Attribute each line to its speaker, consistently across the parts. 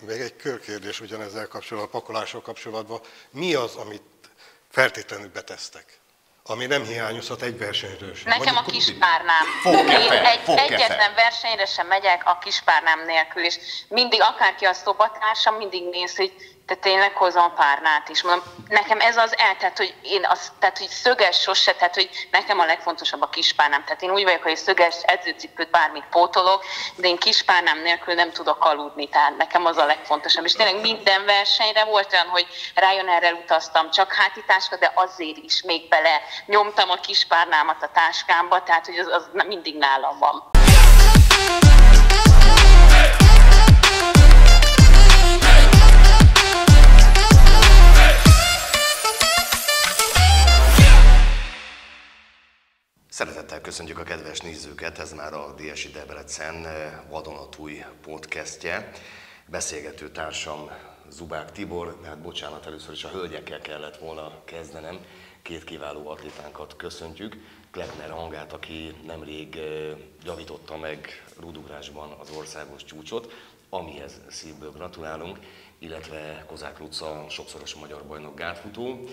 Speaker 1: Még egy körkérdés ugyanezzel kapcsolatban, a pakolással kapcsolatban. Mi az, amit feltétlenül betesztek? ami nem hiányozhat egy versenyről sem.
Speaker 2: Nekem a kispárnám. Én egy, egyetlen versenyre sem megyek a kispárnám nélkül, és mindig akárki a szobatársam mindig néz, hogy te tényleg hozom a párnát is. Mondom, nekem ez az el, tehát hogy én az, tehát hogy szöges sose, tehát hogy nekem a legfontosabb a kispárnám. Tehát én úgy vagyok, hogy szöges edzőcipőt bármit pótolok, de én kispárnám nélkül nem tudok aludni, tehát nekem az a legfontosabb. És tényleg minden versenyre volt olyan, hogy Ryanair-rel utaztam, csak hátításka, de azért is még bele nyomtam a kispárnámat a táskámba, tehát hogy az, az mindig nálam van.
Speaker 3: Szeretettel köszöntjük a kedves nézőket, ez már a DSI Debrecen eh, vadonatúj podcastje. Beszélgető társam Zubák Tibor, de hát bocsánat, először is a hölgyekkel kellett volna kezdenem. Két kiváló atlétánkat köszöntjük. Kleckner Hangát, aki nemrég eh, javította meg rudugrásban az országos csúcsot, amihez szívből gratulálunk, illetve Kozák Luca, sokszoros magyar bajnok gátfutó,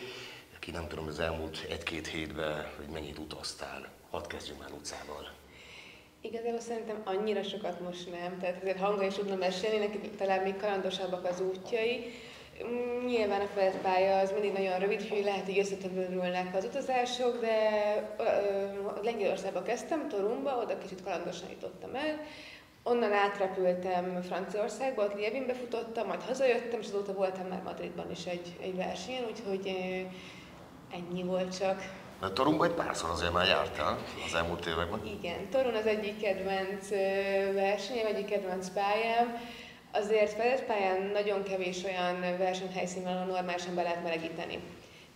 Speaker 3: ki nem tudom, az elmúlt egy-két hétben, hogy mennyit utaztál. Hadd kezdjünk már utcával.
Speaker 4: Igazából szerintem annyira sokat most nem, tehát azért hanga is tudna mesélni, neki talán még kalandosabbak az útjai. Mm, nyilván a pálya az mindig nagyon rövid, hogy lehet, hogy összetömörülnek az utazások, de Lengyelországba kezdtem, Torumba, oda kicsit kalandosan jutottam el. Onnan átrepültem Franciaországba, ott Lievinbe futottam, majd hazajöttem, és azóta voltam már Madridban is egy, egy versenyen, úgyhogy ennyi volt csak.
Speaker 3: Mert Torunba egy párszor azért már jártál az elmúlt években.
Speaker 4: Igen, Torun az egyik kedvenc versenyem, egyik kedvenc pályám. Azért fedett pályán nagyon kevés olyan versenyhelyszín van, ahol normálisan be lehet melegíteni.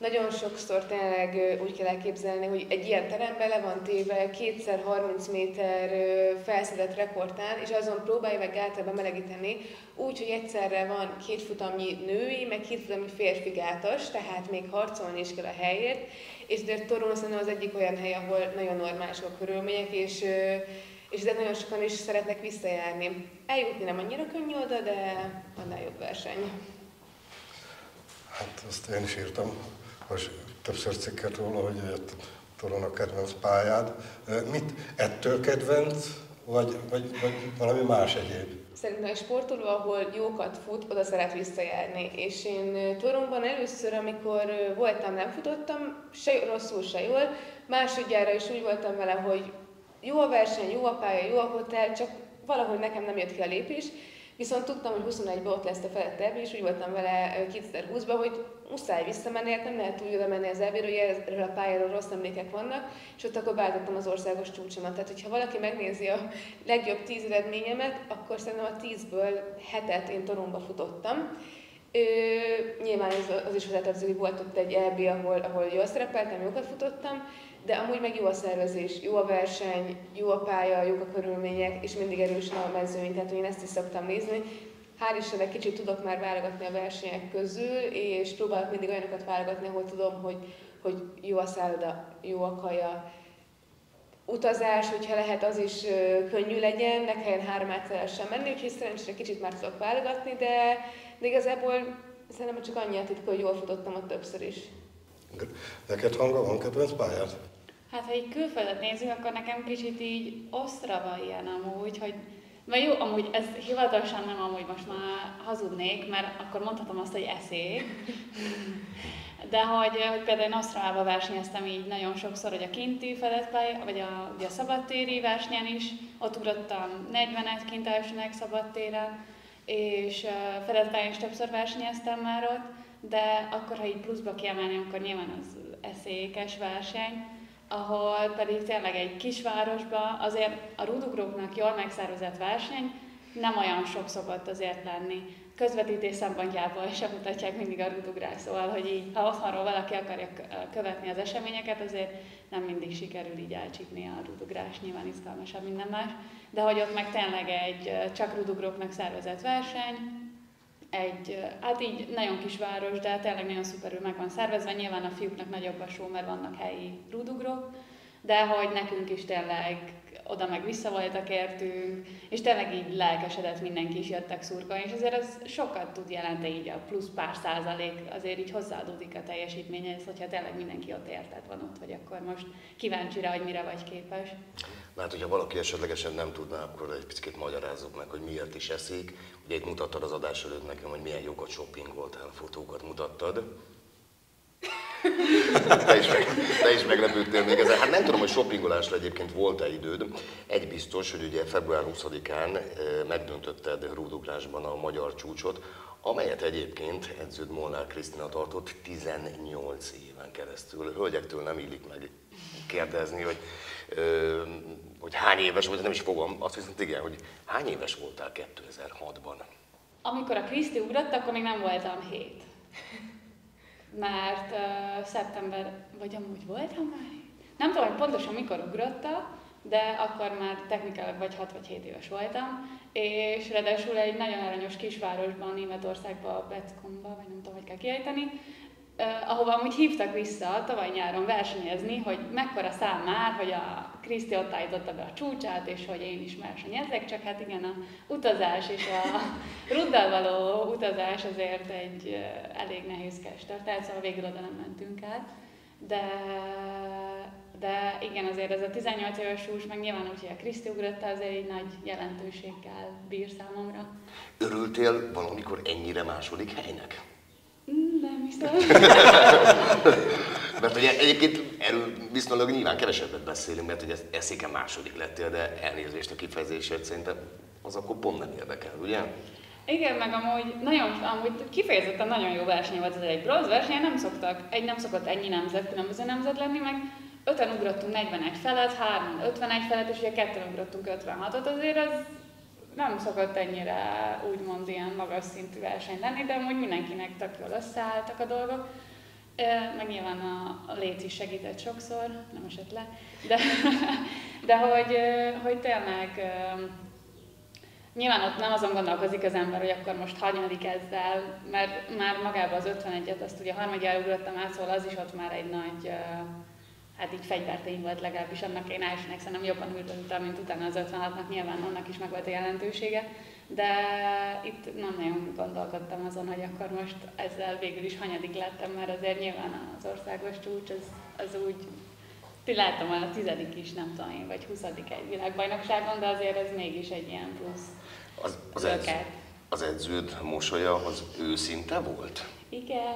Speaker 4: Nagyon sokszor tényleg úgy kell elképzelni, hogy egy ilyen terembe le van téve kétszer 30 méter felszedett reportán, és azon próbálja meg általában melegíteni, úgy, hogy egyszerre van két futamnyi női, meg két futamnyi férfi gátas, tehát még harcolni is kell a helyért, és de Toron szerintem az egyik olyan hely, ahol nagyon normálisak a körülmények, és és de nagyon sokan is szeretnek visszajárni. Eljutni nem annyira könnyű oda, de annál jobb verseny.
Speaker 1: Hát azt én is írtam most többször cikket róla, hogy Toron a kedvenc pályád. Mit ettől kedvenc, vagy, vagy, vagy valami más egyéb?
Speaker 4: Szerintem egy sportoló, ahol jókat fut, oda szeret visszajárni. És én Toronban először, amikor voltam, nem futottam, se rosszul, se jól. Másodjára is úgy voltam vele, hogy jó a verseny, jó a pálya, jó a hotel, csak valahogy nekem nem jött ki a lépés. Viszont tudtam, hogy 21-ben ott lesz a felett és úgy voltam vele 2020-ban, hogy muszáj visszamenni, hát nem lehet úgy oda menni az hogy erről a pályáról rossz emlékek vannak, és ott akkor beállítottam az országos csúcsomat. Tehát, hogyha valaki megnézi a legjobb tíz eredményemet, akkor szerintem a tízből hetet én toromba futottam. Ö, nyilván ez, az is hozzátartozik, hogy volt ott egy EB, ahol, ahol jól szerepeltem, jókat futottam, de amúgy meg jó a szervezés, jó a verseny, jó a pálya, jók a körülmények, és mindig erősen a mezőny, tehát én ezt is szoktam nézni. Hál' Istennek kicsit tudok már válogatni a versenyek közül, és próbálok mindig olyanokat válogatni, ahol tudom, hogy, hogy jó a szálloda, jó a kaja, utazás, hogyha lehet, az is könnyű legyen, ne kelljen három sem menni, úgyhogy szerencsére kicsit már tudok válogatni, de, de igazából szerintem csak annyi a titka, hogy jól futottam ott többször is.
Speaker 1: Neked hanga van kedvenc pályád?
Speaker 5: Hát ha egy külföldet nézzük, akkor nekem kicsit így Osztrava ilyen amúgy, hogy vagy jó, amúgy ez hivatalosan nem amúgy most már hazudnék, mert akkor mondhatom azt, hogy eszék. De hogy, hogy például én Osztravában versenyeztem így nagyon sokszor, hogy a kinti fedett vagy a, ugye a szabadtéri versenyen is, ott ugrottam 40-et kint elsőnek szabadtéren, és fedett pályán is többször versenyeztem már ott, de akkor, ha így pluszba kiemelni, akkor nyilván az eszékes verseny, ahol pedig tényleg egy kisvárosban azért a rudugróknak jól megszervezett verseny nem olyan sok szokott azért lenni. Közvetítés szempontjából sem mutatják mindig a rudugrák, szóval, hogy így, ha otthonról valaki akarja követni az eseményeket, azért nem mindig sikerül így elcsípni a rudugrás, nyilván izgalmasabb minden más, de hogy ott meg tényleg egy csak rudugróknak szervezett verseny, egy, hát így nagyon kis város, de tényleg nagyon szuperül meg van szervezve. Nyilván a fiúknak nagyobb a show, mert vannak helyi rúdugrok, de hogy nekünk is tényleg oda meg vissza voltak értünk, és tényleg így lelkesedett mindenki is jöttek szurkolni, és azért ez sokat tud jelenteni így a plusz pár százalék, azért így hozzáadódik a teljesítményhez, hogyha tényleg mindenki ott érted van ott, hogy akkor most kíváncsi rá, hogy mire vagy képes.
Speaker 3: Hát, hogyha valaki esetlegesen nem tudná, akkor egy picit magyarázzuk meg, hogy miért is eszik. Ugye itt mutattad az adás előtt nekem, hogy milyen jókat shoppingoltál, fotókat mutattad. Te is, meg, te is meglepődtél még ezzel. Hát nem tudom, hogy shoppingolásra egyébként volt-e időd. Egy biztos, hogy ugye február 20-án eh, megdöntötted rúdugrásban a magyar csúcsot, amelyet egyébként edződ Molnár Krisztina tartott 18 éven keresztül. Hölgyektől nem illik meg kérdezni, hogy, ö, hogy hány éves volt, nem is fogom, azt viszont igen, hogy hány éves voltál 2006-ban?
Speaker 5: Amikor a Kriszti ugrott, akkor még nem voltam hét mert uh, szeptember, vagy amúgy voltam már? Nem tudom, hogy pontosan mikor ugrotta, de akkor már technikailag vagy 6 vagy 7 éves voltam, és ráadásul egy nagyon aranyos kisvárosban, Németországban, Beckomba, vagy nem tudom, hogy kell kiejteni, ahova amúgy hívtak vissza tavaly nyáron versenyezni, hogy mekkora szám már, hogy a Kriszti ott állította be a csúcsát, és hogy én is versenyezek, csak hát igen, a utazás és a ruddal való utazás azért egy elég nehézkes történet, szóval végül oda nem mentünk át. De, de igen, azért ez a 18 éves hús, meg nyilván úgy, hogy a Kriszti ugrotta, azért egy nagy jelentőséggel bír számomra.
Speaker 3: Örültél valamikor ennyire második helynek? Mert ugye egyébként erről viszonylag nyilván kevesebbet beszélünk, mert ugye eszéken második lettél, de elnézést a kifejezésért szerintem az akkor pont nem érdekel, ugye?
Speaker 5: Igen, meg amúgy, nagyon, amúgy kifejezetten nagyon jó verseny volt ez egy bronz verseny, nem szoktak, egy nem szokott ennyi nemzet, különböző nemzet lenni, meg öten ugrottunk 41 felet, hárman 51 felet, és ugye ketten ugrottunk 56-ot, azért az nem szokott ennyire úgymond ilyen magas szintű verseny lenni, de amúgy mindenkinek tök jól összeálltak a dolgok. Meg nyilván a, a léc is segített sokszor, nem esett le, de, de hogy, hogy tényleg Nyilván ott nem azon gondolkozik az ember, hogy akkor most hanyadik ezzel, mert már magában az 51-et, azt ugye harmadjára ugrottam át, szóval az is ott már egy nagy hát így fegyvertény volt legalábbis annak én elsőnek szerintem jobban ültem, mint utána az 56-nak, nyilván annak is meg volt a jelentősége, de itt nem nagyon gondolkodtam azon, hogy akkor most ezzel végül is hanyadik lettem, mert azért nyilván az országos csúcs az, az úgy ti láttam a tizedik is, nem tudom én, vagy huszadik egy világbajnokságon, de azért ez mégis egy ilyen plusz
Speaker 3: az, az, edz, az edződ mosolya az őszinte volt?
Speaker 5: Igen.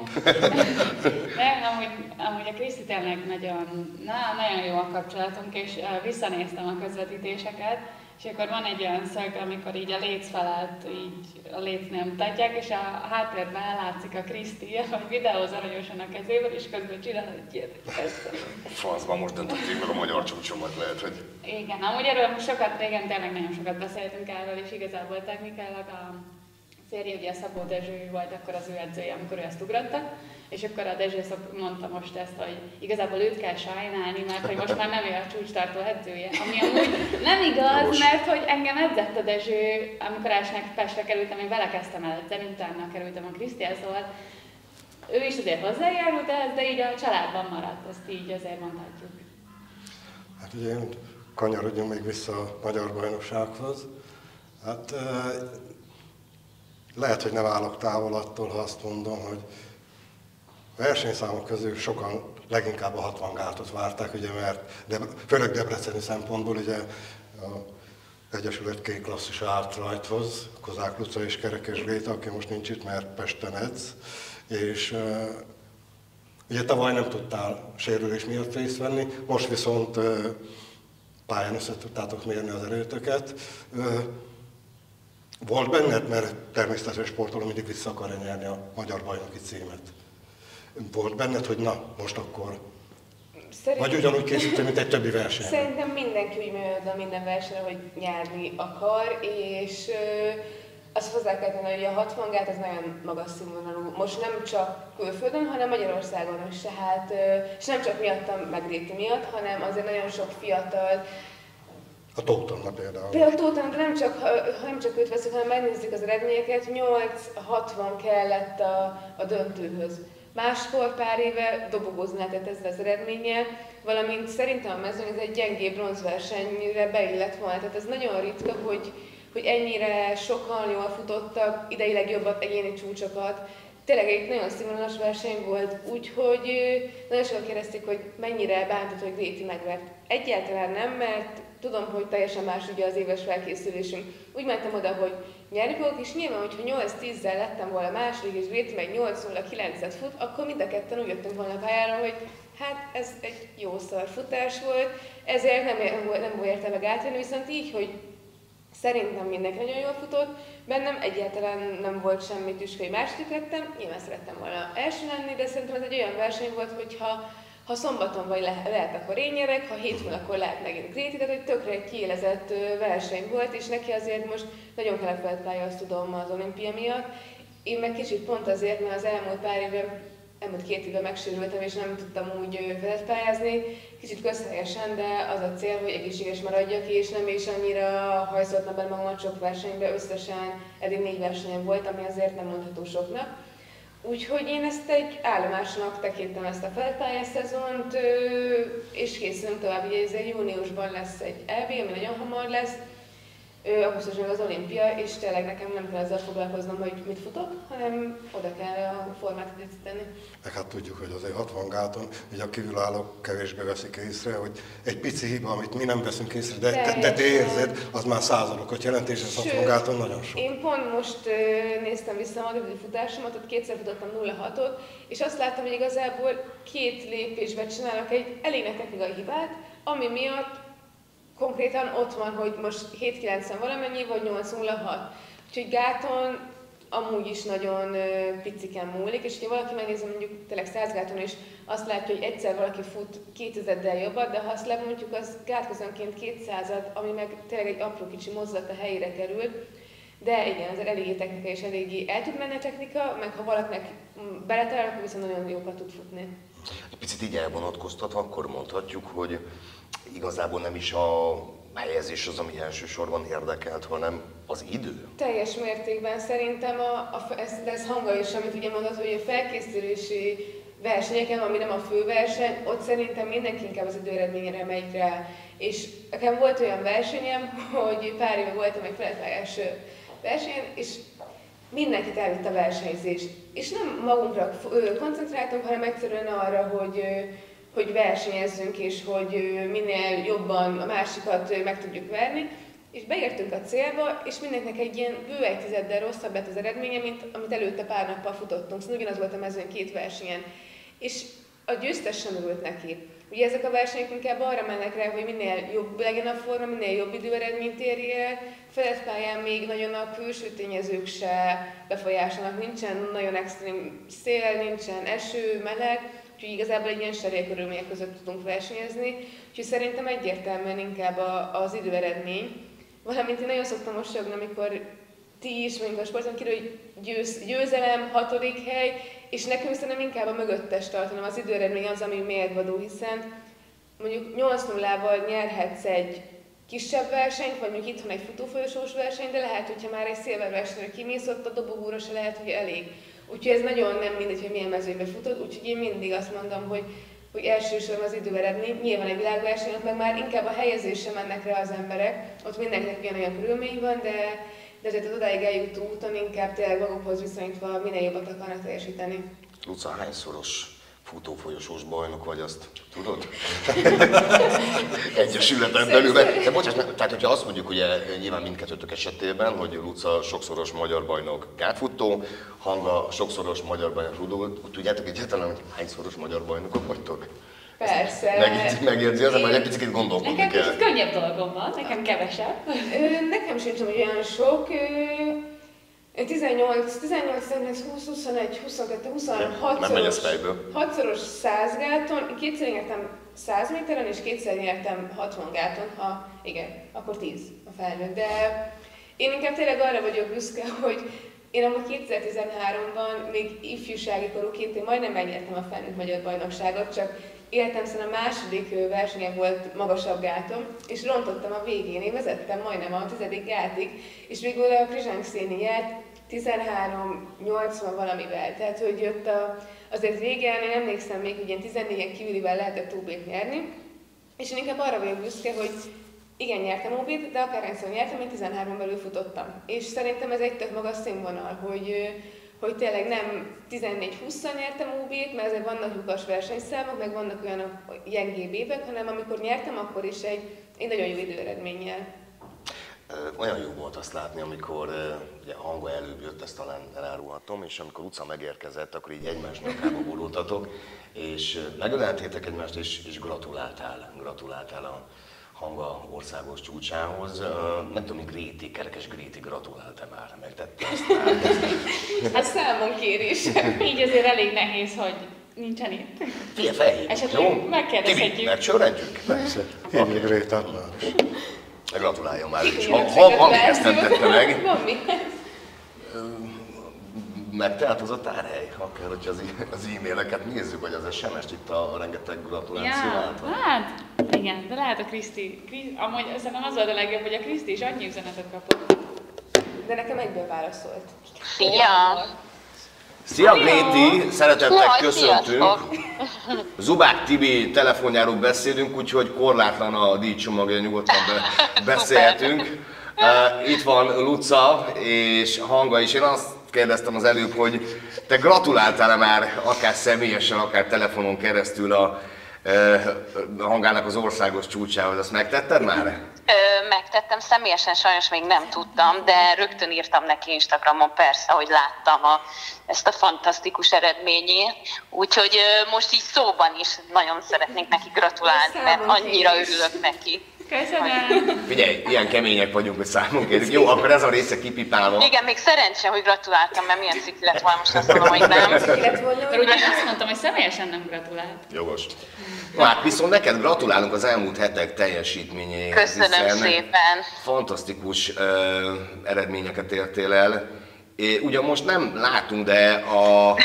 Speaker 5: Nem, amúgy, amúgy a Kriszti tényleg nagyon, na, nagyon jó a kapcsolatunk, és uh, visszanéztem a közvetítéseket, és akkor van egy olyan szög, amikor így a léc felett így a lécnél mutatják, és a háttérben látszik a Kriszti, hogy videóz aranyosan a kezével, és közben csinál egy ilyet.
Speaker 3: Faszban most döntötték meg a magyar csúcsomat lehet, hogy...
Speaker 5: Igen, amúgy erről sokat, régen tényleg nagyon sokat beszéltünk erről, és igazából technikailag a férje, ugye Szabó Dezső volt akkor az ő edzője, amikor ő ezt ugratta, és akkor a Dezső mondta most ezt, hogy igazából őt kell sajnálni, mert hogy most már nem ő a csúcstartó edzője. Ami amúgy nem igaz, mert hogy engem edzett a Dezső, amikor elsőnek Pestre kerültem, én vele kezdtem el edzeni, utána kerültem a Krisztián, szóval ő is azért hozzájárult ehhez, de így a családban maradt, ezt így azért mondhatjuk.
Speaker 1: Hát ugye kanyarodjunk még vissza a magyar bajnoksághoz. Hát lehet, hogy nem állok távol attól, ha azt mondom, hogy versenyszámok közül sokan leginkább a 60 gátot várták, ugye, mert de, főleg debreceni szempontból ugye a Egyesület két klasszis állt rajthoz, Kozák Luca és Kerekes Gréta, aki most nincs itt, mert Pesten edz, és ugye tavaly nem tudtál sérülés miatt részt venni, most viszont pályán össze tudtátok mérni az erőtöket. Volt benned, mert természetesen sportoló mindig vissza akar nyerni a magyar bajnoki címet. Volt benned, hogy na, most akkor Szerintem, Vagy ugyanúgy készítem, mint egy többi verseny?
Speaker 4: Szerintem mindenki úgy oda minden versenyre, hogy nyerni akar, és azt hozzá kell tenni, hogy a 60 gát ez nagyon magas színvonalú. Most nem csak külföldön, hanem Magyarországon is. Tehát, és nem csak miattam, meg Réti miatt, hanem azért nagyon sok fiatal
Speaker 1: a Tótonna például.
Speaker 4: Például a Tótonna, de nem csak, ha nem csak őt veszük, hanem megnézzük az eredményeket, 8-60 kellett a, a döntőhöz. Máskor pár éve dobogózni lehetett ezzel az eredménnyel, valamint szerintem a mezőny ez egy gyengébb bronzversenyre beillett volna. Tehát ez nagyon ritka, hogy, hogy ennyire sokan jól futottak, ideileg jobbat egyéni csúcsokat. Tényleg egy nagyon színvonalas verseny volt, úgyhogy nagyon sokan kérdezték, hogy mennyire bántott, hogy Gréti megvert. Egyáltalán nem, mert tudom, hogy teljesen más ugye az éves felkészülésünk. Úgy mentem oda, hogy nyerni fogok, és nyilván, hogyha 8-10-zel lettem volna második, és Gréti meg 8 0 9 fut, akkor mind a ketten úgy jöttünk volna a pályára, hogy hát ez egy jó futás volt, ezért nem, nem volt értelme átvenni, viszont így, hogy szerintem mindenki nagyon jól futott, bennem egyáltalán nem volt semmi tüske, hogy második lettem, nyilván szerettem volna első lenni, de szerintem ez egy olyan verseny volt, hogyha ha szombaton vagy le, lehet, akkor én nyerek, ha hétfőn, akkor lehet megint Gréti, tehát hogy tökre egy kiélezett verseny volt, és neki azért most nagyon kellett pálya, azt tudom az olimpia miatt. Én meg kicsit pont azért, mert az elmúlt pár évben elmúlt két évben megsérültem, és nem tudtam úgy pályázni. Kicsit közhelyesen, de az a cél, hogy egészséges maradjak, és nem is annyira hajszoltam bele magamat sok versenybe, összesen eddig négy versenyen volt, ami azért nem mondható soknak. Úgyhogy én ezt egy állomásnak tekintem ezt a felpályás szezont, és készülünk tovább. Ugye ez egy júniusban lesz egy EB, ami nagyon hamar lesz, augusztusban az olimpia, és tényleg nekem nem kell ezzel foglalkoznom, hogy mit futok, hanem oda kell a formát készíteni.
Speaker 1: Meg hát tudjuk, hogy azért 60 gáton, hogy a kívülállók kevésbé veszik észre, hogy egy pici hiba, amit mi nem veszünk észre, de, te, de te érzed, az már százalokat jelent, és ez 60 gáton nagyon sok.
Speaker 4: Én pont most néztem vissza a rövid futásomat, ott kétszer futottam 0-6-ot, és azt láttam, hogy igazából két lépésben csinálok egy elég technikai hibát, ami miatt konkrétan ott van, hogy most 790 valamennyi, vagy 806. Úgyhogy gáton amúgy is nagyon piciken múlik, és ha valaki megnézi mondjuk tényleg 100 gáton, és azt látja, hogy egyszer valaki fut 2000-del jobbat, de ha azt lebontjuk, az gátközönként 200 ami meg tényleg egy apró kicsi mozdulat a helyére kerül, de igen, ez eléggé technika és eléggé el tud menni a technika, meg ha valakinek beletalál, akkor viszont nagyon jókat tud futni.
Speaker 3: Egy picit így elvonatkoztatva, akkor mondhatjuk, hogy igazából nem is a helyezés az, ami elsősorban érdekelt, hanem az idő?
Speaker 4: Teljes mértékben szerintem a, a, ez, ez hanga is, amit ugye mondod, hogy a felkészülési versenyeken, ami nem a főverseny, ott szerintem mindenki inkább az időeredményre megy rá. És nekem volt olyan versenyem, hogy pár éve voltam egy feltállás versenyen, és mindenkit elvitt a versenyzés. És nem magunkra koncentráltunk, hanem egyszerűen arra, hogy hogy versenyezzünk, és hogy minél jobban a másikat meg tudjuk verni. És beértünk a célba, és mindenkinek egy ilyen bő egy tizeddel rosszabb lett az eredménye, mint amit előtte pár nappal futottunk. Szóval ugyanaz volt a mezőn két versenyen. És a győztes sem örült neki. Ugye ezek a versenyek inkább arra mennek rá, hogy minél jobb legyen a forma, minél jobb időeredményt érje el. Felett pályán még nagyon a külső tényezők se befolyásolnak, nincsen nagyon extrém szél, nincsen eső, meleg, Úgyhogy igazából egy ilyen serély körülmények között tudunk versenyezni, úgyhogy szerintem egyértelműen inkább a, az időeredmény. Valamint én nagyon szoktam mosolyogni, amikor ti is, mondjuk a sporton kívül, győz, győzelem, hatodik hely, és nekünk szerintem inkább a mögöttes tartanom az időeredmény az, ami mérvadó, hiszen mondjuk 8 0 nyerhetsz egy kisebb versenyt, vagy mondjuk itthon egy futófolyosós versenyt, de lehet, hogyha már egy szélversenyre kimész, ott a dobogóra se lehet, hogy elég. Úgyhogy ez nagyon nem mindegy, hogy milyen mezőbe futod, úgyhogy én mindig azt mondom, hogy, hogy elsősorban az időeredmény, nyilván egy világversenyen, meg már inkább a helyezésre mennek rá az emberek, ott mindenkinek olyan körülmény van, de, de azért az odáig eljutó úton inkább tényleg magukhoz viszonyítva minél jobbat akarnak teljesíteni.
Speaker 3: Luca, hányszoros futófolyosós bajnok vagy, azt tudod? Egyesületen belül. De bocsáss, tehát hogyha azt mondjuk, ugye nyilván mindkettőtök esetében, hogy Luca sokszoros magyar bajnok gátfutó, Hanga sokszoros magyar bajnok rudó, tudjátok egyáltalán, hogy hányszoros magyar bajnokok vagytok?
Speaker 4: Persze.
Speaker 3: Meg, megérzi az, hogy egy picit gondolkodni
Speaker 5: nekem
Speaker 3: kell.
Speaker 5: Nekem könnyebb dolgom van, nekem kevesebb.
Speaker 4: nekem sincs olyan sok. 18, 18, 20, 21, 22, 23, 6
Speaker 3: Nem megy ez fejből.
Speaker 4: 6-szoros 100 gáton, kétszer nyertem 100 méteren, és kétszer nyertem 60 gáton, ha igen, akkor 10 a felnőtt. De én inkább tényleg arra vagyok büszke, hogy én amúgy 2013-ban még ifjúsági korúként én majdnem megnyertem a felnőtt magyar bajnokságot, csak életem szerint a második versenyen volt magasabb gátom, és rontottam a végén, én vezettem majdnem a tizedik gátig, és végül a Krizsánk Széni nyert, 13-80 valamivel. Tehát, hogy ott a, azért régen, én emlékszem még, hogy ilyen 14-en kívülivel lehetett OB-t nyerni, és én inkább arra vagyok büszke, hogy igen, nyertem OB-t, de akárhányszor nyertem, én 13 belül futottam. És szerintem ez egy tök magas színvonal, hogy, hogy tényleg nem 14-20-szal nyertem OB-t, mert azért vannak lyukas versenyszámok, meg vannak olyan gyengébb évek, hanem amikor nyertem, akkor is egy, egy nagyon jó időeredménnyel.
Speaker 3: Olyan jó volt azt látni, amikor ugye a hanga előbb jött, ezt talán elárulhatom, és amikor utca megérkezett, akkor így egymás nyakába borultatok, és megöleltétek egymást, és, és gratuláltál, gratuláltál a hanga országos csúcsához. Nem tudom, hogy Gréti, kerekes Gréti gratulálta már, megtette ezt már.
Speaker 4: Hát számon kérés.
Speaker 5: Így azért elég nehéz, hogy nincsen itt.
Speaker 3: Figyelj, felhívjuk,
Speaker 5: Esetleg
Speaker 3: jó?
Speaker 5: megkérdezhetjük.
Speaker 3: Tibi, megcsörrendjük?
Speaker 1: Persze, hívjuk Grétát már.
Speaker 3: Gratuláljon már is. Ha, ha, ha ezt nem tette meg,
Speaker 4: Van mi?
Speaker 3: Megtelt az a tárhely, akár hogyha az, e- az e-maileket nézzük, vagy az SMS-t itt a rengeteg gratuláció
Speaker 5: Ja,
Speaker 3: által.
Speaker 5: hát igen, de lehet a Kriszti, Kriszti amúgy szerintem az volt a legjobb, hogy a Kriszti is annyi üzenetet kapott.
Speaker 4: De nekem egyből válaszolt.
Speaker 2: Szia!
Speaker 3: Szia Gréti, szeretettel köszöntünk. Zubák Tibi telefonjáról beszélünk, úgyhogy korlátlan a díjcsomagja, nyugodtan be- beszélhetünk. Uh, Itt van Luca és Hanga is. Én azt kérdeztem az előbb, hogy te gratuláltál-e már akár személyesen, akár telefonon keresztül a uh, Hangának az országos csúcsához, azt megtetted már?
Speaker 2: Ö, megtettem, személyesen sajnos még nem tudtam, de rögtön írtam neki Instagramon persze, hogy láttam a, ezt a fantasztikus eredményét. Úgyhogy ö, most így szóban is nagyon szeretnék neki gratulálni, mert annyira örülök neki.
Speaker 5: Köszönöm!
Speaker 3: Figyelj, ilyen kemények vagyunk, hogy számon kérjük. Jó, akkor ez a része kipipálva.
Speaker 2: Igen, még szerencsém, hogy gratuláltam, mert milyen ciki lett volna, most azt mondom, hogy nem.
Speaker 5: Mert ugye azt mondtam, hogy személyesen nem gratulált.
Speaker 3: Jogos. Na, hát viszont neked gratulálunk az elmúlt hetek teljesítményéhez.
Speaker 2: Köszönöm szépen.
Speaker 3: Fantasztikus ö, eredményeket értél el. É, ugyan most nem látunk, de a,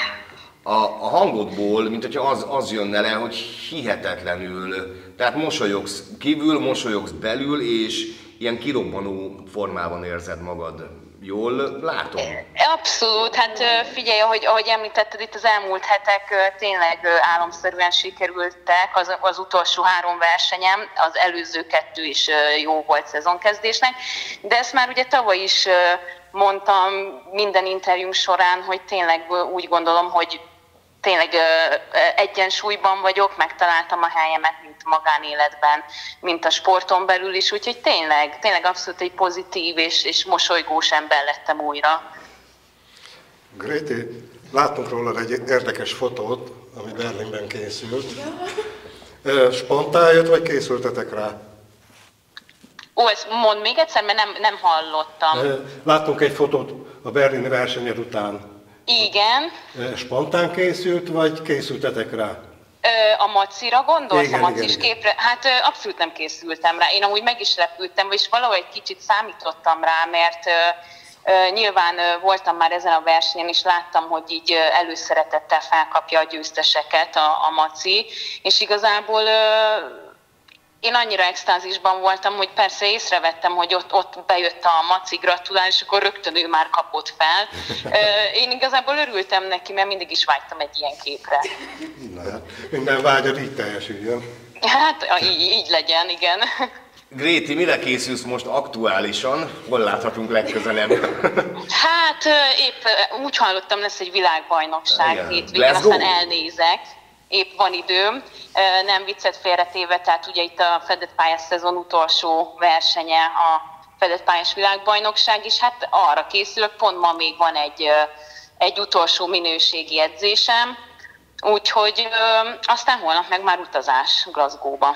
Speaker 3: a, a hangodból, mint hogyha az, az jönne le, hogy hihetetlenül, tehát mosolyogsz kívül, mosolyogsz belül, és ilyen kirobbanó formában érzed magad. Jól látom?
Speaker 2: Abszolút, hát figyelj, ahogy, ahogy említetted, itt az elmúlt hetek tényleg álomszerűen sikerültek, az, az utolsó három versenyem, az előző kettő is jó volt szezonkezdésnek, de ezt már ugye tavaly is mondtam minden interjúm során, hogy tényleg úgy gondolom, hogy tényleg ö, egyensúlyban vagyok, megtaláltam a helyemet, mint magánéletben, mint a sporton belül is, úgyhogy tényleg, tényleg abszolút egy pozitív és, és mosolygós ember lettem újra.
Speaker 1: Gréti, láttunk róla egy érdekes fotót, ami Berlinben készült. Spontán jött, vagy készültetek rá?
Speaker 2: Ó, ezt mondd még egyszer, mert nem, nem hallottam.
Speaker 1: Ö, Láttunk egy fotót a berlini versenyed után.
Speaker 2: Igen.
Speaker 1: Spontán készült, vagy készültetek rá?
Speaker 2: A macira gondolsz,
Speaker 1: Igen,
Speaker 2: a macis
Speaker 1: igen,
Speaker 2: képre? Hát abszolút nem készültem rá. Én amúgy meg is repültem, és valahogy egy kicsit számítottam rá, mert nyilván voltam már ezen a versenyen, és láttam, hogy így előszeretettel felkapja a győzteseket a, a maci, és igazából én annyira extázisban voltam, hogy persze észrevettem, hogy ott, ott bejött a Maci gratulál, és akkor rögtön ő már kapott fel. Én igazából örültem neki, mert mindig is vágytam egy ilyen képre.
Speaker 1: Na, hát minden vágyad így teljesüljön.
Speaker 2: Hát így, így legyen, igen.
Speaker 3: Gréti, mire készülsz most aktuálisan? Hol láthatunk legközelebb?
Speaker 2: Hát épp úgy hallottam, lesz egy világbajnokság
Speaker 3: Igen.
Speaker 2: hétvégén,
Speaker 3: Glasgow?
Speaker 2: aztán elnézek. Épp van időm, nem viccet félretéve, tehát ugye itt a fedett pályás szezon utolsó versenye a fedett pályás világbajnokság is, hát arra készülök, pont ma még van egy, egy utolsó minőségi edzésem, úgyhogy aztán holnap meg már utazás Glasgow-ba.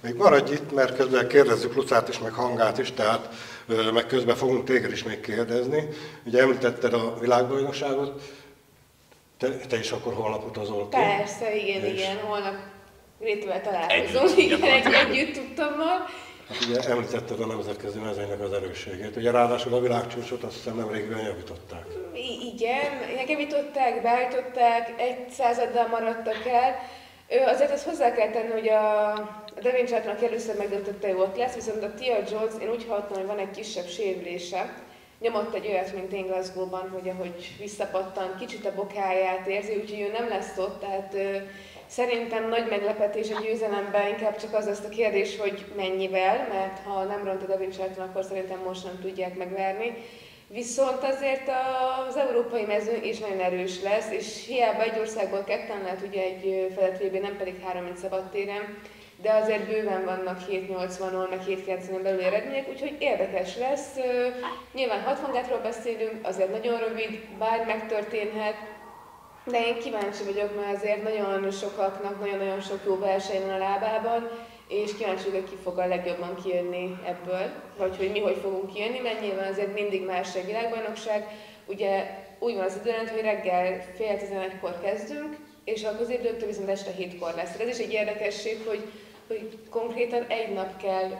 Speaker 1: Még maradj itt, mert közben kérdezzük Lucát is, meg Hangát is, tehát meg közben fogunk téged is még kérdezni. Ugye említetted a világbajnokságot, te, te is akkor holnap utazol ki.
Speaker 4: Persze, igen,
Speaker 1: És?
Speaker 4: igen, holnap Grétivel
Speaker 3: Együtt,
Speaker 4: találkozunk, igen, egy, együtt tudtommal.
Speaker 1: Hát ugye említetted a nemzetközi mezőnynek az erősségét. Ugye ráadásul a világcsúcsot azt hiszem nemrégiben javították.
Speaker 4: I- igen, megjavították, beállították, egy századdal maradtak el. Ő, azért ezt hozzá kell tenni, hogy a, a Devin Chartnak először megdöntötte, hogy ott lesz, viszont a Tia Jones, én úgy hallottam, hogy van egy kisebb sérülése, nyomott egy olyat, mint én Glasgow-ban, hogy ahogy visszapattan, kicsit a bokáját érzi, úgyhogy ő nem lesz ott, tehát ö, szerintem nagy meglepetés a győzelemben, inkább csak az azt a kérdés, hogy mennyivel, mert ha nem ront a Devincsáton, akkor szerintem most nem tudják megverni. Viszont azért az európai mező is nagyon erős lesz, és hiába egy országból ketten lehet ugye egy fedett nem pedig három, mint szabadtéren, de azért bőven vannak 7-80-on, meg 7-90-en belül eredmények, úgyhogy érdekes lesz. Nyilván 60 gátról beszélünk, azért nagyon rövid, bár megtörténhet, de én kíváncsi vagyok, mert azért nagyon sokaknak nagyon-nagyon sok jó verseny van a lábában, és kíváncsi vagyok, ki fog a legjobban kijönni ebből, vagy hogy mi hogy fogunk kijönni, mert nyilván azért mindig más egy világbajnokság. Ugye úgy van az időrend, hogy reggel fél tizenegykor kezdünk, és a középdöntő viszont este hétkor lesz. Ez is egy érdekesség, hogy hogy konkrétan egy nap kell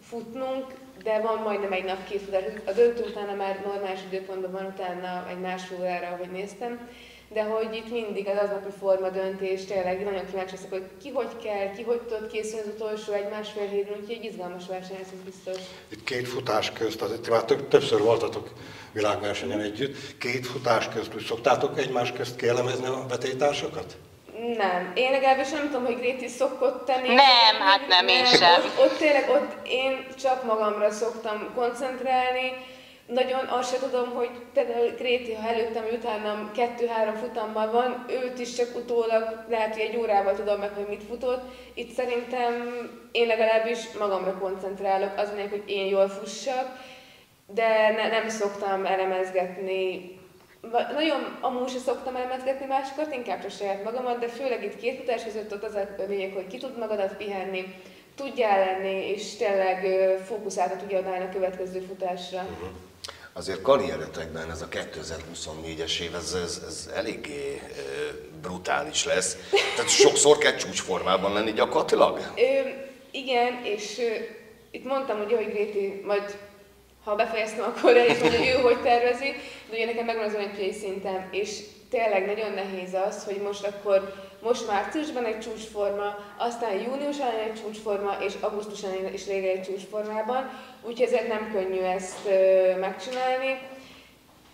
Speaker 4: futnunk, de van majdnem egy nap két futás. A döntő utána már normális időpontban van, utána egy másfél órára, ahogy néztem. De hogy itt mindig az aznapi forma döntés, tényleg nagyon kíváncsi leszek, hogy ki hogy kell, ki hogy tud készülni az utolsó egy másfél hétben, úgyhogy egy izgalmas verseny, ez biztos.
Speaker 1: Itt két futás közt, azért már több, többször voltatok világversenyen együtt, két futás közt úgy szoktátok egymás közt kielemezni a vetétársakat?
Speaker 4: Nem. Én legalábbis nem tudom, hogy Gréti szokott tenni.
Speaker 2: Nem, hát nem, én sem.
Speaker 4: Ott, ott tényleg, ott én csak magamra szoktam koncentrálni. Nagyon azt se tudom, hogy például Gréti, ha előttem, utánam kettő-három futammal van, őt is csak utólag lehet, hogy egy órával tudom meg, hogy mit futott. Itt szerintem én legalábbis magamra koncentrálok, azon, hogy én jól fussak, de ne, nem szoktam elemezgetni nagyon amúgy sem szoktam elmezgetni másokat, inkább csak saját magamat, de főleg itt két futás között ott az a lényeg, hogy ki tud magadat pihenni, tudjál lenni, és tényleg fókuszáltan tudja adni a következő futásra. Uh-huh.
Speaker 3: Azért karrieretekben ez a 2024-es év, ez, ez, ez eléggé e, brutális lesz. Tehát sokszor kell csúcsformában lenni gyakorlatilag? Ö,
Speaker 4: igen, és ö, itt mondtam ugye, hogy Gréti majd ha befejeztem, akkor el is mondja, hogy ő hogy tervezi, de ugye nekem megvan az olimpiai szintem, és tényleg nagyon nehéz az, hogy most akkor most márciusban egy csúcsforma, aztán június elején egy csúcsforma, és augusztus elején is régen egy csúcsformában, úgyhogy ezért nem könnyű ezt ö, megcsinálni.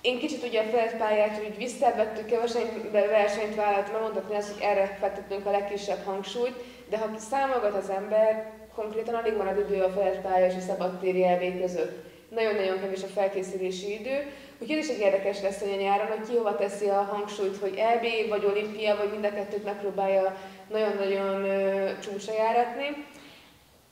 Speaker 4: Én kicsit ugye a felett úgy visszavettük, kevesen versenyt vállaltam, mondhatni azt, hogy erre fektettünk a legkisebb hangsúlyt, de ha számolgat az ember, konkrétan alig marad idő a felett és a szabadtéri elvé között nagyon-nagyon kevés a felkészülési idő. Úgyhogy is egy érdekes lesz a nyáron, hogy ki hova teszi a hangsúlyt, hogy EB vagy olimpia, vagy mind a kettőt megpróbálja nagyon-nagyon csúcsra járatni.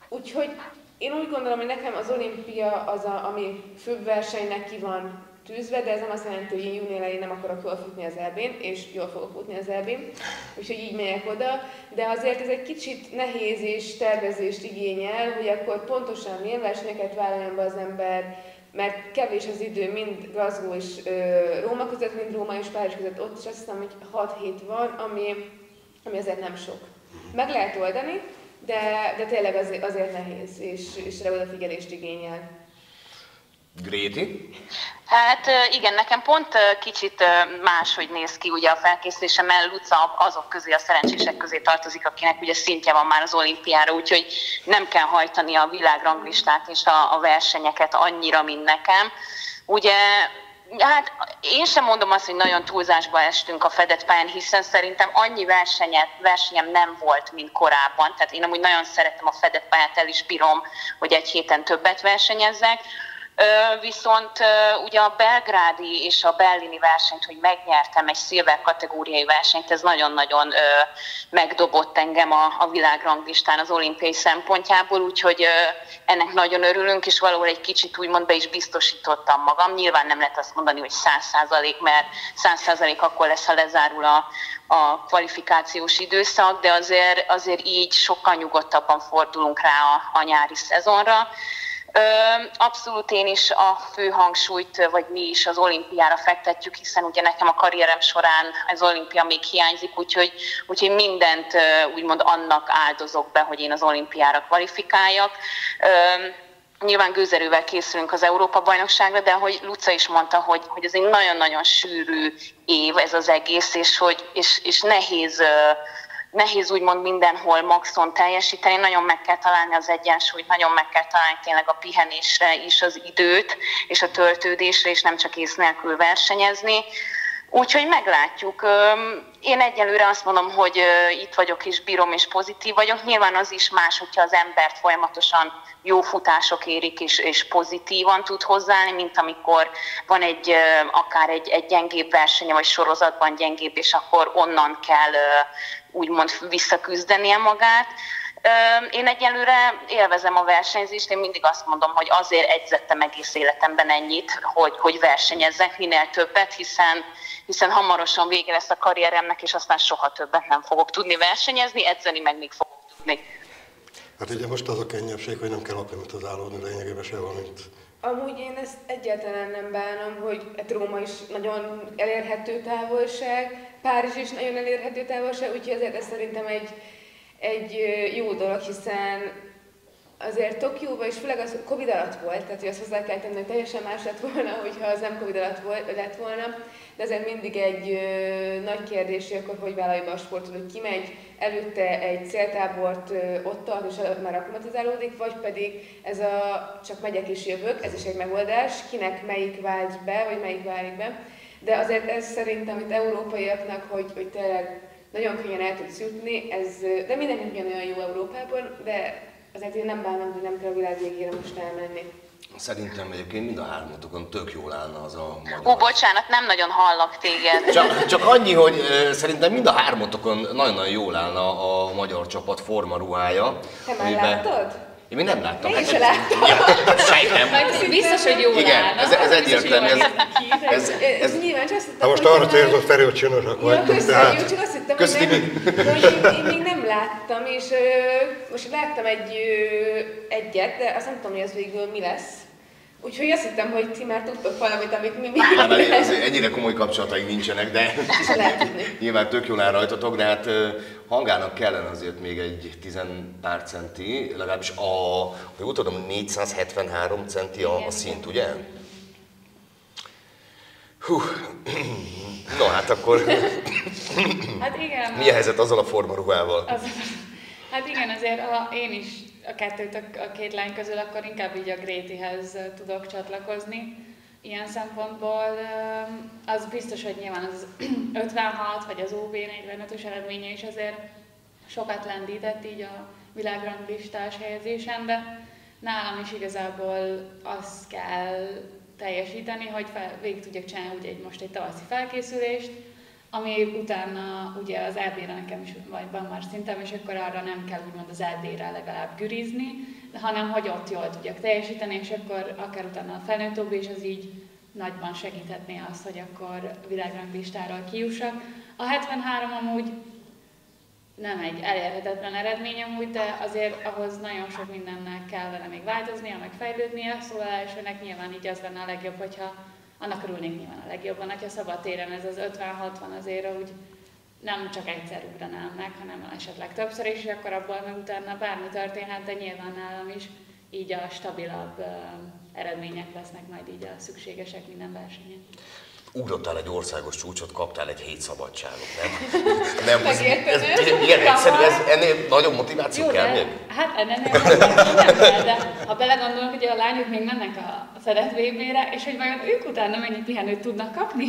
Speaker 4: Úgyhogy én úgy gondolom, hogy nekem az olimpia az, a, ami főbb versenynek ki van tűzve, de ez nem azt jelenti, hogy én júni elején nem akarok jól futni az elbén, és jól fogok futni az elbén, úgyhogy így megyek oda, de azért ez egy kicsit nehéz és tervezést igényel, hogy akkor pontosan milyen versenyeket vállaljon be az ember, mert kevés az idő mind Glasgow és ö, Róma között, mind Róma és Párizs között, ott is azt hiszem, hogy 6 hét van, ami, ami azért nem sok. Meg lehet oldani, de, de tényleg azért, azért nehéz, és, és odafigyelést igényel.
Speaker 3: Gréti?
Speaker 2: Hát igen, nekem pont kicsit máshogy néz ki ugye a felkészülésem, mert Luca azok közé, a szerencsések közé tartozik, akinek ugye szintje van már az olimpiára, úgyhogy nem kell hajtani a világranglistát és a, a versenyeket annyira, mint nekem. Ugye Hát én sem mondom azt, hogy nagyon túlzásba estünk a fedett pályán, hiszen szerintem annyi versenyet, versenyem nem volt, mint korábban. Tehát én amúgy nagyon szeretem a fedett pályát, el is bírom, hogy egy héten többet versenyezzek. Viszont ugye a belgrádi és a berlini versenyt, hogy megnyertem egy szilver kategóriai versenyt, ez nagyon-nagyon megdobott engem a, a világranglistán az olimpiai szempontjából, úgyhogy ennek nagyon örülünk, és valahol egy kicsit úgymond be is biztosítottam magam. Nyilván nem lehet azt mondani, hogy száz százalék, mert száz százalék akkor lesz, ha lezárul a, a kvalifikációs időszak, de azért, azért így sokkal nyugodtabban fordulunk rá a, a nyári szezonra. Abszolút én is a fő hangsúlyt, vagy mi is az olimpiára fektetjük, hiszen ugye nekem a karrierem során az olimpia még hiányzik, úgyhogy, úgyhogy mindent úgymond annak áldozok be, hogy én az olimpiára kvalifikáljak. Nyilván gőzerővel készülünk az Európa-bajnokságra, de ahogy Luca is mondta, hogy, hogy ez egy nagyon-nagyon sűrű év ez az egész, és, hogy, és, és nehéz nehéz úgymond mindenhol maxon teljesíteni, nagyon meg kell találni az egyensúlyt, nagyon meg kell találni tényleg a pihenésre is az időt, és a töltődésre, és nem csak ész nélkül versenyezni. Úgyhogy meglátjuk. Én egyelőre azt mondom, hogy itt vagyok és bírom és pozitív vagyok. Nyilván az is más, hogyha az embert folyamatosan jó futások érik és, és pozitívan tud hozzáállni, mint amikor van egy akár egy, egy gyengébb versenye, vagy sorozatban gyengébb, és akkor onnan kell úgymond visszaküzdenie magát. Én egyelőre élvezem a versenyzést, én mindig azt mondom, hogy azért edzettem egész életemben ennyit, hogy, hogy versenyezzek minél többet, hiszen, hiszen hamarosan vége lesz a karrieremnek, és aztán soha többet nem fogok tudni versenyezni, edzeni meg még fogok tudni.
Speaker 1: Hát ugye most az a könnyebbség, hogy nem kell aklimatizálódni lényegében sehol, mint
Speaker 4: Amúgy én ezt egyáltalán nem bánom, hogy egy Róma is nagyon elérhető távolság, Párizs is nagyon elérhető távolság, úgyhogy azért ez szerintem egy, egy jó dolog, hiszen azért Tokióban is főleg az Covid alatt volt, tehát hogy azt hozzá kell tenni, hogy teljesen más lett volna, hogyha az nem Covid alatt volt, lett volna, de azért mindig egy ö, nagy kérdés, hogy akkor hogy vállalja be a sportot, hogy ki megy előtte egy céltábort ö, ott tart, és már aklimatizálódik, vagy pedig ez a csak megyek és jövök, ez is egy megoldás, kinek melyik vált be, vagy melyik válik be. De azért ez szerintem itt európaiaknak, hogy, hogy tényleg nagyon könnyen el tudsz jutni, ez, de mindenki olyan jó Európában, de azért én nem bánom, hogy nem kell a világ végére most elmenni.
Speaker 3: Szerintem egyébként mind a hármatokon tök jól állna az a magyar.
Speaker 2: Ó, bocsánat, nem nagyon hallak téged.
Speaker 3: Csak, csak annyi, hogy ö, szerintem mind a hármatokon nagyon-nagyon jól állna a magyar csapat formaruhája.
Speaker 4: Te már látod?
Speaker 3: Én még nem láttam.
Speaker 4: Én se láttam.
Speaker 3: Ja, sejtem.
Speaker 5: Biztos, hogy jól
Speaker 3: Igen,
Speaker 5: állna.
Speaker 3: ez, ez egyértelmű. Ez, ez,
Speaker 4: Ez,
Speaker 3: ez,
Speaker 4: nyilván csak azt hittem,
Speaker 1: Na most arra célzott Feri, hogy csinosok
Speaker 4: Ja,
Speaker 1: vagytok,
Speaker 4: köszönjük, csak azt hittem, hogy, hogy én, én, még nem láttam, és ö, most láttam egy, ö, egyet, de azt nem tudom, hogy az végül mi lesz. Úgyhogy azt hittem, hogy ti már tudtok valamit, amit mi még
Speaker 3: Hát, ez- ennyire komoly kapcsolataink nincsenek, de nyilván tök jól áll rajtatok, de hát hangának kellene azért még egy tizen pár centi, legalábbis a, ha jól tudom, 473 centi a, a szint, ugye? Hú, no hát akkor
Speaker 5: Hát igen.
Speaker 3: mi a helyzet azzal a formaruhával?
Speaker 5: Az, hát igen, azért ha én is a kettőt, a, két lány közül, akkor inkább így a Grétihez tudok csatlakozni. Ilyen szempontból az biztos, hogy nyilván az 56 vagy az OB 45-ös eredménye is azért sokat lendített így a világranglistás helyezésen, de nálam is igazából azt kell teljesíteni, hogy fel, végig tudjak csinálni ugye egy, most egy tavaszi felkészülést, ami utána ugye az EB-re nekem is van már szintem, és akkor arra nem kell úgymond az EB-re legalább gürizni, hanem hogy ott jól tudjak teljesíteni, és akkor akár utána a felnőtt és az így nagyban segíthetné azt, hogy akkor világranglistáról kijussak. A 73 amúgy nem egy elérhetetlen eredmény amúgy, de azért ahhoz nagyon sok mindennek kellene még változnia, meg fejlődnie, szóval elsőnek nyilván így az lenne a legjobb, hogyha annak örülnék nyilván a legjobban, hogyha szabad téren ez az 50-60 azért úgy nem csak egyszer ugranám meg, hanem esetleg többször is, és akkor abból meg utána bármi történhet, de nyilván nálam is így a stabilabb eredmények lesznek majd így a szükségesek minden versenyen.
Speaker 3: Ugrottál egy országos csúcsot, kaptál egy hét szabadságot, nem? Nem, ez,
Speaker 5: Megérted?
Speaker 3: ez, ilyen egyszerű, ez, ennél nagyobb motiváció
Speaker 5: Jó,
Speaker 3: kell
Speaker 5: de,
Speaker 3: még?
Speaker 5: hát ennél nem, nem kell, de ha belegondolunk, hogy a lányok még mennek a szedett VB-re, és hogy vajon ők utána mennyi pihenőt tudnak kapni?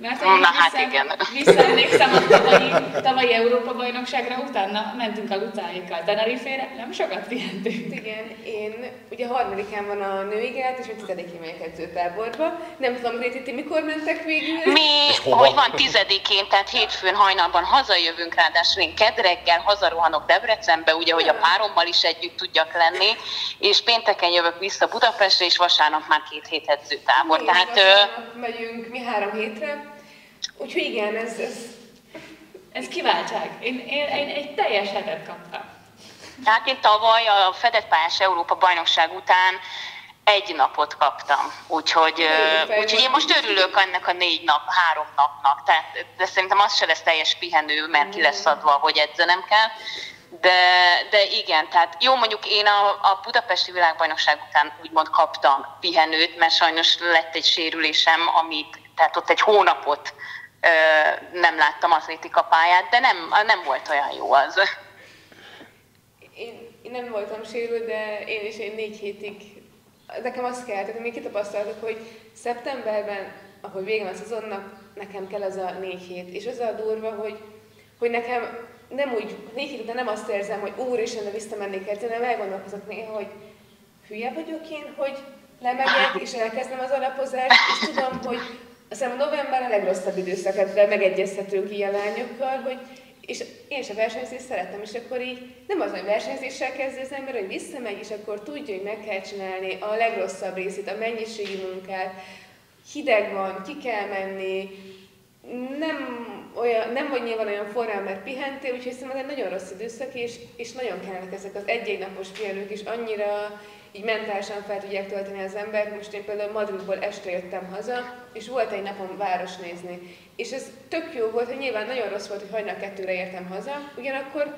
Speaker 5: Mert
Speaker 2: Na, hát
Speaker 5: vissza-
Speaker 2: igen.
Speaker 5: Visszaemlékszem a tavalyi, tavalyi Európa bajnokságra, utána mentünk a Lucáikkal Tenerife-re, nem sokat pihentünk.
Speaker 4: Igen, én ugye harmadikán van a női gát, és a tizedikén megyek edzőtáborba. Nem tudom, Gréti, ti mikor mentek végül?
Speaker 2: Mi, hogy van tizedikén, tehát hétfőn hajnalban hazajövünk, ráadásul én kedreggel hazarohanok Debrecenbe, ugye, hogy a párommal is együtt tudjak lenni, és pénteken jövök vissza Budapestre, és vasárnap már két hét edzőtábor. Tehát ö,
Speaker 4: megyünk mi három hétre. Úgyhogy igen, ez, ez
Speaker 5: Ez kiváltság. Én, én, én egy teljes hetet kaptam.
Speaker 2: Hát én tavaly a fedett pályás Európa bajnokság után egy napot kaptam, úgyhogy, úgyhogy én most örülök ennek a négy nap, három napnak, tehát, de szerintem az se lesz teljes pihenő, mert ki lesz adva, hogy edzenem kell. De, de igen, tehát jó mondjuk én a, a budapesti világbajnokság után úgymond kaptam pihenőt, mert sajnos lett egy sérülésem, amit, tehát ott egy hónapot nem láttam atlétika pályát, de nem, nem volt olyan jó az.
Speaker 4: Én, én nem voltam sérült, de én is én négy hétig, nekem azt kell, tehát még kitapasztaltuk, hogy szeptemberben, ahogy vége a szezonnak, nekem kell az a négy hét. És az a durva, hogy, hogy nekem nem úgy, hét után nem azt érzem, hogy úristen, de visszamennék el, hanem elgondolkozok néha, hogy hülye vagyok én, hogy lemegyek, és elkezdem az alapozást, és tudom, hogy aztán a november a legrosszabb időszak, ebben megegyezhetünk ilyen lányokkal, hogy és én is a versenyzést szeretem, és akkor így nem az, hogy versenyzéssel kezdő az ember, hogy visszamegy, és akkor tudja, hogy meg kell csinálni a legrosszabb részét, a mennyiségi munkát, hideg van, ki kell menni, nem, olyan, nem vagy nyilván olyan forrán, mert pihentél, úgyhogy szerintem ez egy nagyon rossz időszak, és, és nagyon kellenek ezek az egy-egy napos pihenők is, annyira így mentálisan fel tudják tölteni az embert. Most én például Madridból este jöttem haza, és volt egy napom város nézni. És ez tök jó volt, hogy nyilván nagyon rossz volt, hogy hajnal kettőre értem haza, ugyanakkor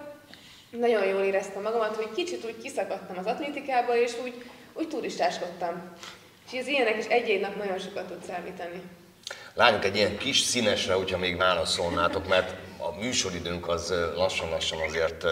Speaker 4: nagyon jól éreztem magamat, hogy kicsit úgy kiszakadtam az atlétikába, és úgy, úgy turistáskodtam. És az ilyenek is egy-egy nap nagyon sokat tud számítani.
Speaker 3: Lányok egy ilyen kis színesre, hogyha még válaszolnátok, mert a műsoridőnk az lassan-lassan azért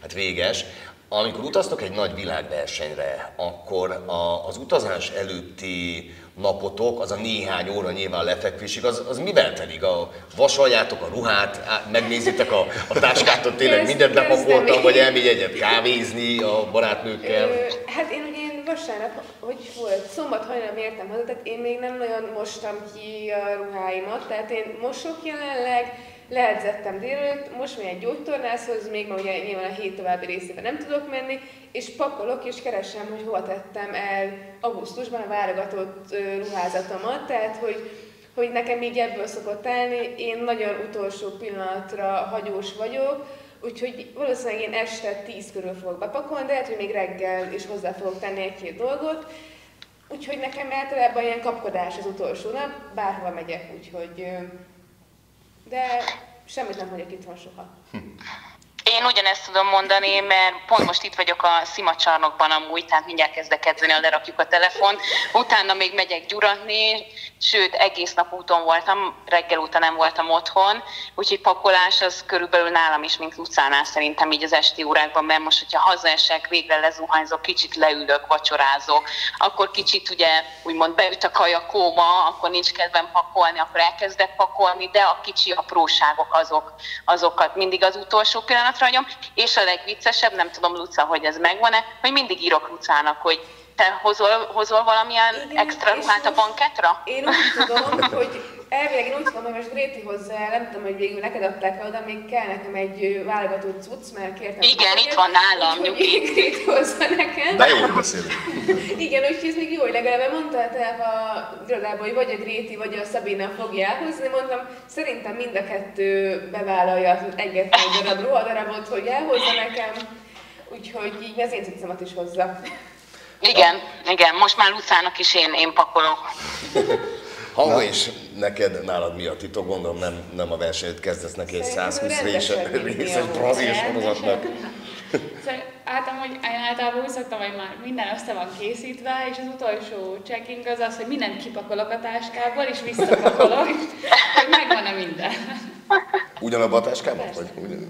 Speaker 3: hát véges. Amikor utaztok egy nagy világversenyre, akkor a, az utazás előtti napotok, az a néhány óra nyilván lefekvésig, az, az mivel telik? A vasaljátok a ruhát, megnézitek a, a táskátot, tényleg mindent lepakoltam, vagy elmegy egyet kávézni a barátnőkkel?
Speaker 4: Hát én ugye vasárnap, hogy volt, szombat hajnal értem haza, tehát én még nem nagyon mostam ki a ruháimat, tehát én mosok jelenleg, leedzettem délelőtt, most még egy gyógytornászhoz, még ma ugye nyilván a hét további részében nem tudok menni, és pakolok és keresem, hogy hova tettem el augusztusban a válogatott ruházatomat, tehát hogy, hogy nekem még ebből szokott állni, én nagyon utolsó pillanatra hagyós vagyok, úgyhogy valószínűleg én este 10 körül fogok bepakolni, de lehet, hogy még reggel is hozzá fogok tenni egy-két dolgot, Úgyhogy nekem általában ilyen kapkodás az utolsó nap, bárhova megyek, úgyhogy de semmit nem hagyok itthon soha.
Speaker 2: Én ugyanezt tudom mondani, mert pont most itt vagyok a szimacsarnokban amúgy, tehát mindjárt kezdek edzeni, lerakjuk a telefon. Utána még megyek gyuratni, sőt, egész nap úton voltam, reggel után nem voltam otthon, úgyhogy pakolás az körülbelül nálam is, mint Lucánál szerintem így az esti órákban, mert most, hogyha hazaesek, végre lezuhányzok, kicsit leülök, vacsorázok, akkor kicsit ugye úgymond beüt a kaja kóma, akkor nincs kedvem pakolni, akkor elkezdek pakolni, de a kicsi apróságok azok, azokat mindig az utolsó pillanatra hagyom, és a legviccesebb, nem tudom Luca, hogy ez megvan-e, hogy mindig írok Lucának, hogy te hozol, hozol valamilyen Igen, extra ruhát a banketra?
Speaker 4: Én úgy tudom, hogy elvileg én úgy tudom, hogy most Gréti hozzá, nem tudom, hogy végül neked adták el oda, még kell nekem egy válogatott cucc, mert kértem.
Speaker 2: Igen, itt van nálam, nyugi.
Speaker 4: Gréti hozza nekem.
Speaker 3: De jól beszél.
Speaker 4: Igen, úgyhogy ez még jó, hogy legalább mondtál a irodában, hogy vagy a Gréti, vagy a Szabina fogja elhozni. Mondtam, szerintem mind a kettő bevállalja az egyetlen darab ruhadarabot, hogy elhozza nekem. Úgyhogy így az én cuccomat is hozza.
Speaker 2: Igen, igen, most már Lucának is én, én pakolok.
Speaker 3: Ha és neked, nálad mi a titok? Gondolom nem, nem a versenyt kezdesz neki egy 120 részes brazil sorozatnak.
Speaker 5: Szóval hát amúgy én általában úgy szoktam, hogy már minden össze van készítve, és az utolsó checking az az, hogy mindent kipakolok a táskából, és visszapakolok, hogy megvan-e minden.
Speaker 3: Ugyanabban a táskában? Vagy ugyan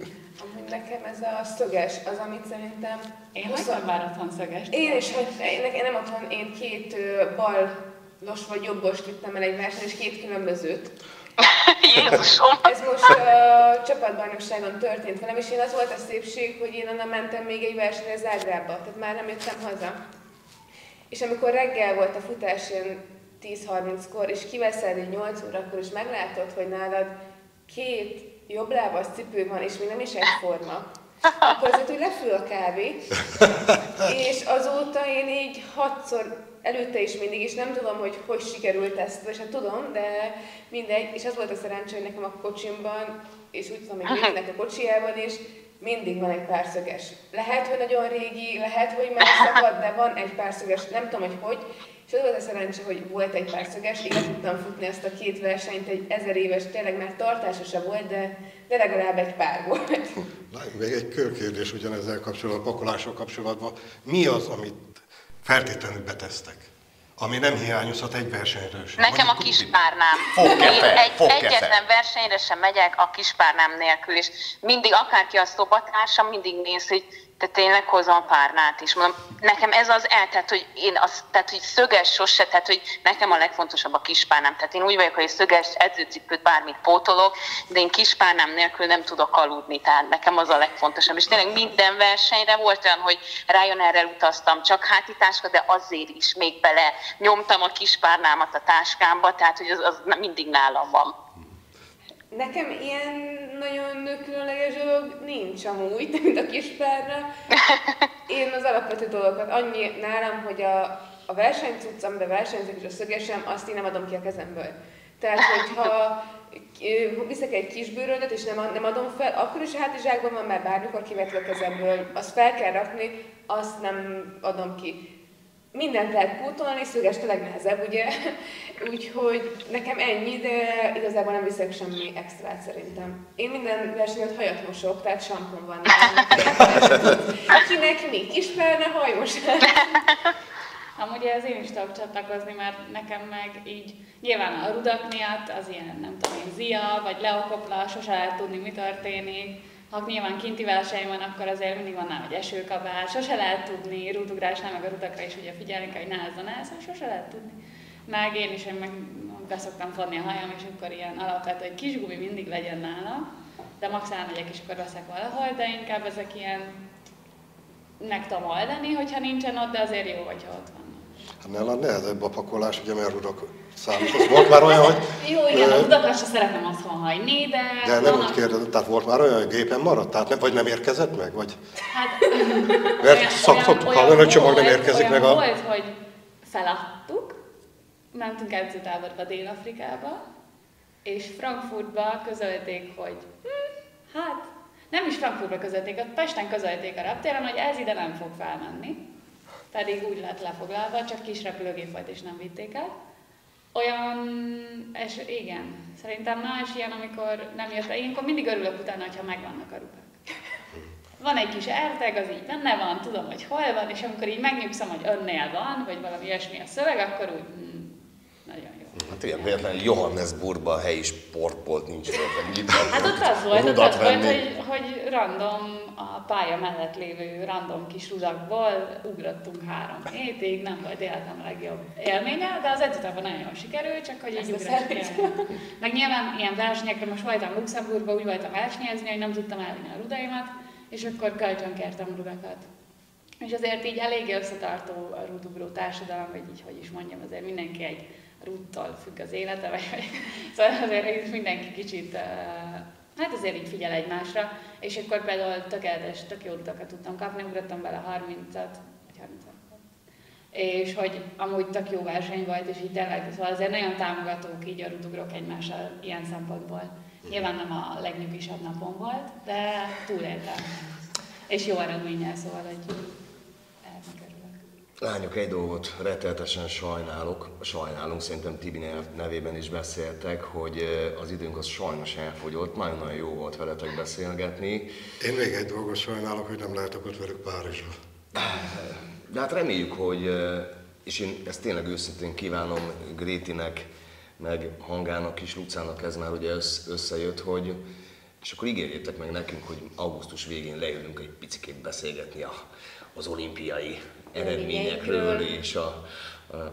Speaker 4: nekem ez a szöges, az, amit szerintem...
Speaker 5: Én hagytam már otthon szögest.
Speaker 4: Én is, hogy én, nem otthon, én két balos vagy jobbos vittem el egy verseny, és két különbözőt.
Speaker 2: Jézusom!
Speaker 4: Ez most a csapatbajnokságon történt velem, és én az volt a szépség, hogy én onnan mentem még egy versenyre Zágrába, tehát már nem jöttem haza. És amikor reggel volt a futás, ilyen 10-30-kor, és kiveszel egy 8 órakor, és meglátod, hogy nálad két jobb lábas cipő van, és még nem is egyforma, akkor azért, hogy lefő a kávé, és azóta én így hatszor, előtte is mindig, és nem tudom, hogy hogy sikerült ezt, vagy hát tudom, de mindegy, és az volt a szerencsé, hogy nekem a kocsimban, és úgy tudom, hogy a kocsijában is, mindig van egy párszöges. Lehet, hogy nagyon régi, lehet, hogy megszakad, de van egy párszöges, nem tudom, hogy hogy, és az volt a szerencse, hogy volt egy párszöges, így tudtam futni ezt a két versenyt, egy ezer éves, tényleg már tartásosa volt, de, de legalább egy pár volt.
Speaker 1: Még egy körkérdés ugyanezzel kapcsolatban, pakolással kapcsolatban. Mi az, amit feltétlenül betesztek? Ami nem hiányozhat egy versenyről sem.
Speaker 2: Nekem a kispárnám. Én egy, egyetlen versenyre sem megyek a kispárnám nélkül, és mindig akárki a szobatársam, mindig néz, hogy te tényleg hozom párnát is. Mondom, nekem ez az el, tehát hogy én az, tehát hogy szöges sose, tehát hogy nekem a legfontosabb a kispárnám. Tehát én úgy vagyok, hogy szöges edzőcipőt bármit pótolok, de én kispárnám nélkül nem tudok aludni, tehát nekem az a legfontosabb. És tényleg minden versenyre volt olyan, hogy erre utaztam, csak hátításka, de azért is még bele nyomtam a kispárnámat a táskámba, tehát hogy az, az mindig nálam van.
Speaker 4: Nekem ilyen nagyon különleges dolog nincs amúgy, mint a kispárra. Én az alapvető dolgokat, annyi nálam, hogy a, a versenycucc, amiben versenyzek és a szögesem, azt én nem adom ki a kezemből. Tehát, hogyha viszek egy kis bőröndöt, és nem, nem adom fel, akkor is a hátizsákban van, mert bármikor a kezemből, azt fel kell rakni, azt nem adom ki mindent lehet pótolni, szöges a legnehezebb, ugye? Úgyhogy nekem ennyi, de igazából nem viszek semmi extrát szerintem. Én minden versenyet hajat mosok, tehát sampon van. Kinek mi? Kisperne hajmosás.
Speaker 5: Amúgy ez én is tudok csatlakozni, mert nekem meg így nyilván a rudak miatt az ilyen, nem tudom én, zia, vagy leokopla, sose lehet tudni, mi történik ha nyilván kinti verseny van, akkor azért mindig van nála egy esőkabát, sose lehet tudni, rúdugrásnál meg a rutakra is ugye figyelni kell, hogy nehezzen, nehezzen, sose lehet tudni. Meg én is, én meg beszoktam fonni a hajam, és akkor ilyen alapvető, hogy kis gumi mindig legyen nála, de max elmegyek, és akkor veszek valahol, de inkább ezek ilyen meg tudom oldani, hogyha nincsen ott, de azért jó, hogyha ott van.
Speaker 1: Hát nála nehezebb a pakolás, ugye, mert rudak számít. Volt már olyan, hogy...
Speaker 5: Jó, igen, a rudakat sem szeretem otthon hagyni, de...
Speaker 1: De nem úgy kérdezem, tehát volt már olyan, hogy gépen maradt? Tehát nem, vagy nem érkezett meg? Vagy...
Speaker 5: Hát...
Speaker 1: Mert szoktuk hallani, hogy csomag nem érkezik meg
Speaker 5: a... volt, hogy feladtuk, mentünk edzőtáborba Dél-Afrikába, és Frankfurtba közölték, hogy hm, hát nem is Frankfurtba közölték, a Pesten közölték a reptéren, hogy ez ide nem fog felmenni pedig úgy lett lefoglalva, csak kis repülőgép és nem vitték el. Olyan, és igen, szerintem más ilyen, amikor nem jött el. Ilyenkor mindig örülök utána, hogyha megvannak a rupák. Van egy kis erteg, az így benne van, tudom, hogy hol van, és amikor így megnyugszom, hogy önnél van, vagy valami ilyesmi a szöveg, akkor úgy.
Speaker 3: Hát igen, véletlenül Johannesburgban a helyi sportbolt nincs
Speaker 5: Hát ott az volt, ott az volt, hogy, hogy random a pálya mellett lévő random kis rudakból ugrottunk három hétig, nem volt életem a legjobb élménye, de az edzőtában nagyon jól sikerült, csak hogy egy ugrás Meg nyilván ilyen versenyekre, most voltam Luxemburgban, úgy voltam versenyezni, hogy nem tudtam elvinni a rudaimat, és akkor kölcsön kértem rudakat. És azért így eléggé összetartó a rudugró társadalom, vagy így, hogy is mondjam, azért mindenki egy rúttal függ az élete, vagy, vagy szóval azért mindenki kicsit, hát azért így figyel egymásra, és akkor például tökéletes, tök jó utakat tudtam kapni, ugrottam bele 30-at, vagy 30 és hogy amúgy tök jó verseny volt, és így tényleg, szóval azért nagyon támogatók így a rudugrok egymással ilyen szempontból. Nyilván nem a legnyugisabb napom volt, de túléltem. És jó eredménnyel, szóval, hogy
Speaker 3: Lányok, egy dolgot retteltesen sajnálok, sajnálunk, szerintem Tibi nevében is beszéltek, hogy az időnk az sajnos elfogyott, nagyon-nagyon jó volt veletek beszélgetni.
Speaker 1: Én még egy dolgot sajnálok, hogy nem lehetek ott velük Párizsban.
Speaker 3: De hát reméljük, hogy, és én ezt tényleg őszintén kívánom Grétinek, meg Hangának is, Lucának ez már ugye összejött, hogy és akkor ígérjétek meg nekünk, hogy augusztus végén leülünk egy picit beszélgetni a, az olimpiai eredményekről és a,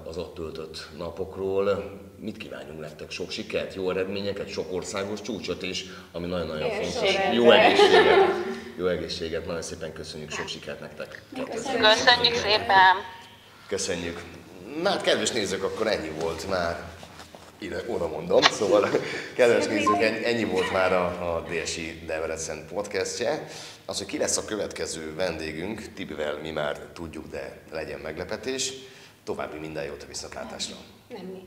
Speaker 3: az ott töltött napokról. Mit kívánjunk nektek? Sok sikert, jó eredményeket, sok országos csúcsot, és ami nagyon-nagyon fontos, jó egészséget. Jó egészséget, nagyon szépen köszönjük, sok sikert nektek.
Speaker 2: Köszönjük szépen!
Speaker 3: Köszönjük. Na hát kedves nézők, akkor ennyi volt már ide, oda mondom. Szóval, kedves nézők, ennyi volt már a, a DSI Debrecen podcastje. Az, hogy ki lesz a következő vendégünk, Tibivel mi már tudjuk, de legyen meglepetés. További minden jót a viszontlátásra.
Speaker 4: Nem mi.